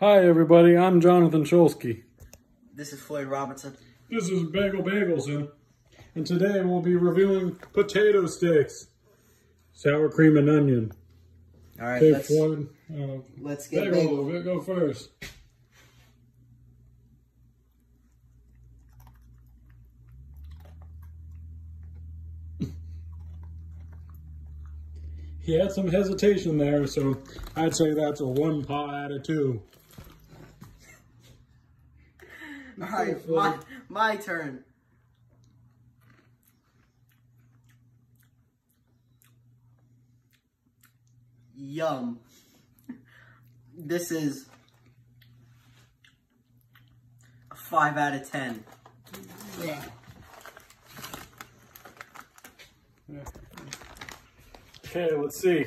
Hi, everybody. I'm Jonathan Scholsky. This is Floyd Robinson. This is Bagel Bagelson. And today we'll be reviewing potato sticks. Sour cream and onion. All right, Okay, let's, Floyd. Uh, let's get Bagel, bagel. go first. He had some hesitation there, so I'd say that's a one paw out of two. All right, my, my turn. Yum. This is a 5 out of 10. Yeah. Okay, let's see.